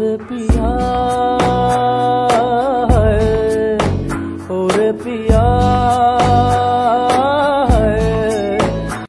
रे पिया ओ रे पिया